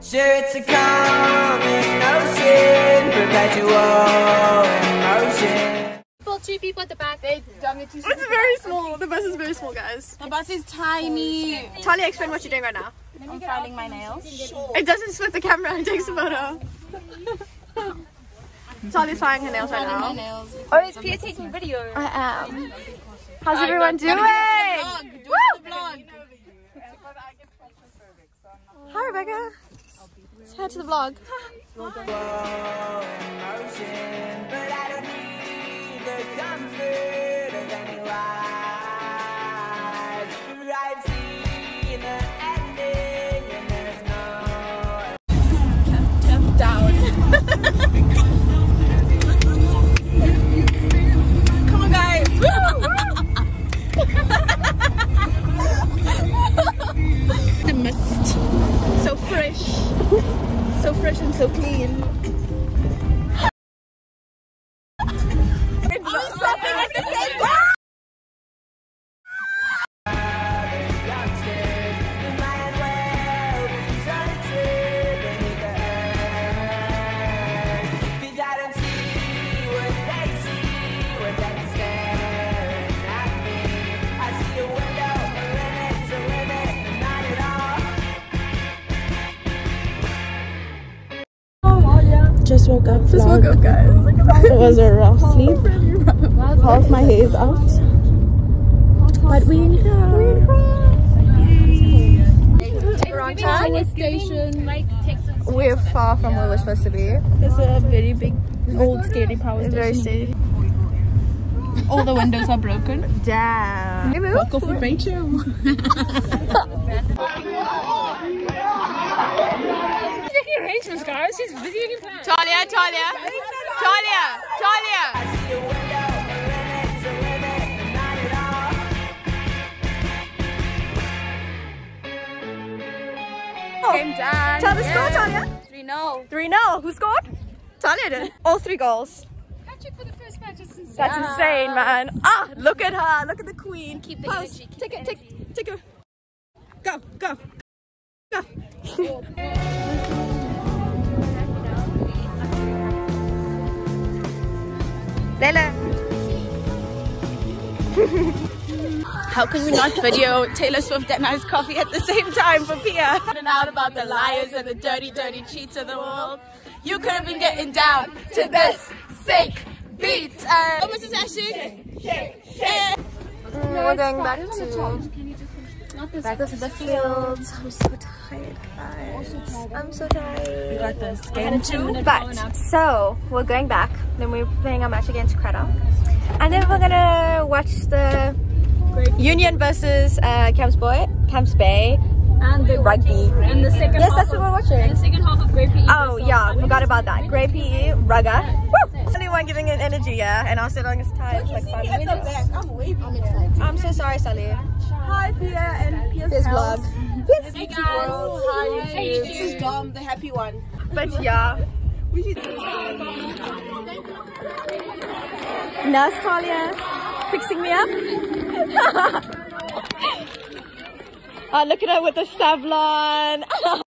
Sure, it's a common ocean, perpetual motion. Well, two people at the back. It's very small. The bus is very small, guys. The bus is tiny. Talia, explain what you're doing right now. I'm filing my nails. It doesn't split the camera and takes a photo. Talia's filing her nails right now. nails. Oh, is Pia taking video? I am. How's everyone doing? Do the. Hi, Rebecca. Say hi to the vlog. Motion, fresh and so clean. Just woke up Just vlog. woke up, guys. It was a rough sleep. Half my hair is out. But we in here. Wrong time. Station. Mike takes us. We're far from where we're supposed to be. There's a very big, old, scary power It's very station. All the windows are broken. Damn. Hey, move. Go for Rachel. Taking arrangements, guys. She's busy making. Talia, Talia. Talia, Talia. I see a window, a limit's a limit, and not at all. Game done. Tell the score, Talia. 3 0. 3 0. Who scored? Talia did. All three goals. Patrick for the first match is insane. That's insane, man. Ah, look at her. Look at the queen. Keep the Pose. energy, keep Take the it, take, take her. Go, go, go. Layla. How can we not video Taylor Swift and Nice Coffee at the same time for Pia? And out about the liars and the dirty, dirty cheats of the world. You could have been getting down to this sick beat. Uh, oh, Mrs. Ashton. We're going back to back to the fields. I'm so tired, guys. I'm so tired. We got this. Game two. But so we're going back. Then we're playing our match against Creta, and then we're gonna watch the Union versus uh, Camps Boy, Camps Bay, And the rugby. And the second Yes, half that's what we're watching. The second half of Grey PE. Oh yeah, forgot about that. Grey PE, rugger. Woo! Anyone giving it energy, yeah? And I'll sit on his tie. It's like five minutes. I'm waving. I'm so sorry, Sally. Hi, Pia and Pia's This house. vlog. Hey guys. Hi, Hey, This is Dom, the happy one. But yeah. Nurse Talia fixing me up. oh, look at her with the Savlon.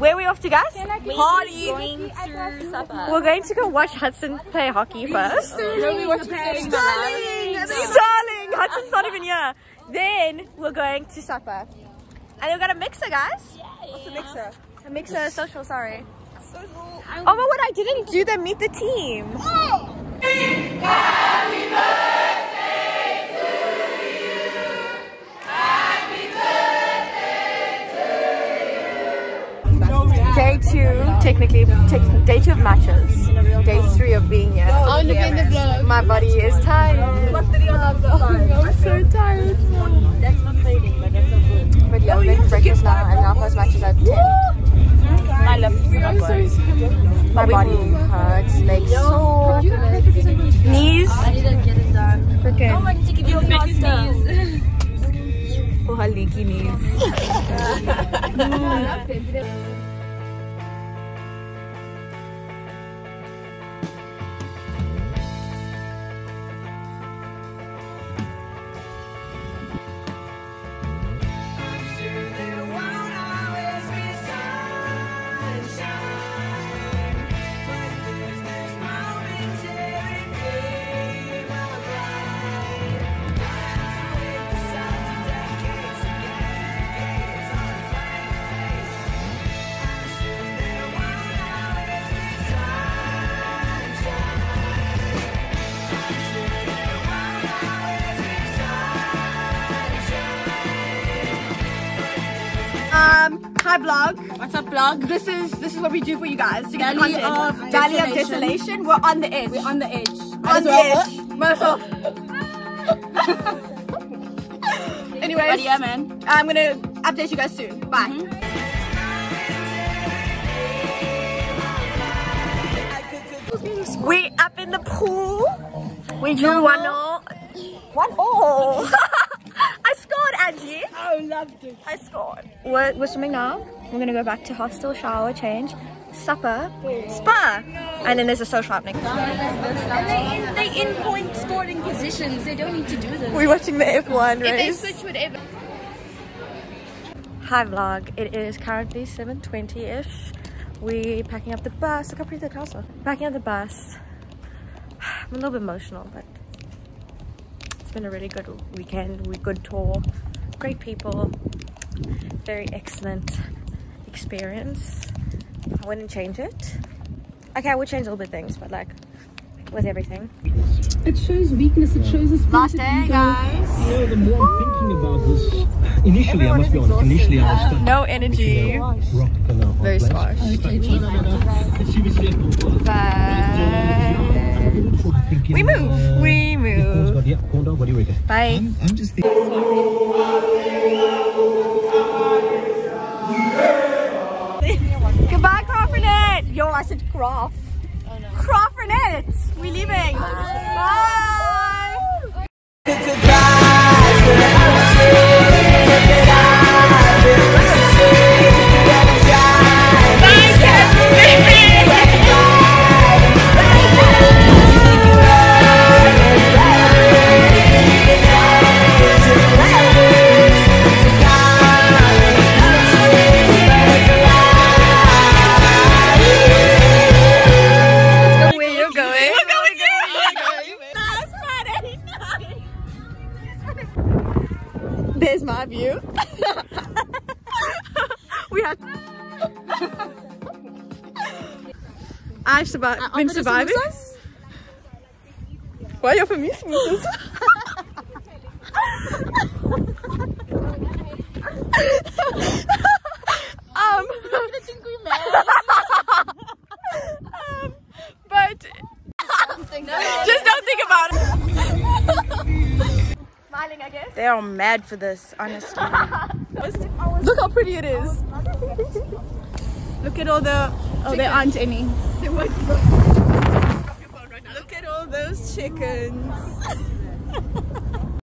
Where are we off to, guys? Party. Going to supper. We're going to go watch Hudson play hockey first. we watch Sterling. Starling! Starling! Hudson's not even here. Then we're going to supper. And we've got a mixer, guys. What's a mixer? A mixer social, sorry. Oh, but what I didn't do the meet the team. Day two technically take day two of matches, day three of being here. Oh, look in the vlog. My body is tired. I'm so tired. That's not fading, but that's yeah, we're going to breakfast now, and our first match is at 10. My love is not good. My body hurts, legs sore, knees. Freaking. I need to give you a pasta. For her leaky knees. Um, hi vlog. What's up, vlog? This is this is what we do for you guys to get Valley content. of Valley of Desolation. Desolation. We're on the edge. We're on the edge. on the edge. Motherfucker. Anyways, But yeah, man. I'm gonna update you guys soon. Bye. We up in the pool. We drew one all. One all. I scored, Angie. Loved it. I scored. We're, we're swimming now. We're gonna go back to hostel, shower, change, supper, spa, and then there's a social happening. And they, they in point sporting positions. They don't need to do this. We're watching the F1 If they race. switch whatever. Hi vlog, it is currently 7.20ish. We packing up the bus. Look how pretty the cars are. Packing up the bus. I'm a little bit emotional, but it's been a really good weekend. We good tour. Great people. Very excellent experience. I wouldn't change it. Okay, I would change a little bit things, but like with everything. It shows weakness. It shows a Last day, guys. You know, the more I'm thinking about this, initially, I must be honest, initially I was uh, stuck. No energy. Rock and a hot Very place. squash. Seriously, Bye. thinking, We move. uh, We Corn's move. got- Yeah, corn dog, what do you reckon? Bye. I'm, I'm just thinking. Goodbye, Graaff-Reinet. Yo, I said Croft. Graaff-Reinet. We leaving. Bye. Where I've survived. been surviving. Why are you for me smoothies? um, um, but just don't think about it. Smiling, I guess. They are mad for this, honestly. Look how pretty it is. Look at all the. Oh, there aren't any. Look at all those chickens.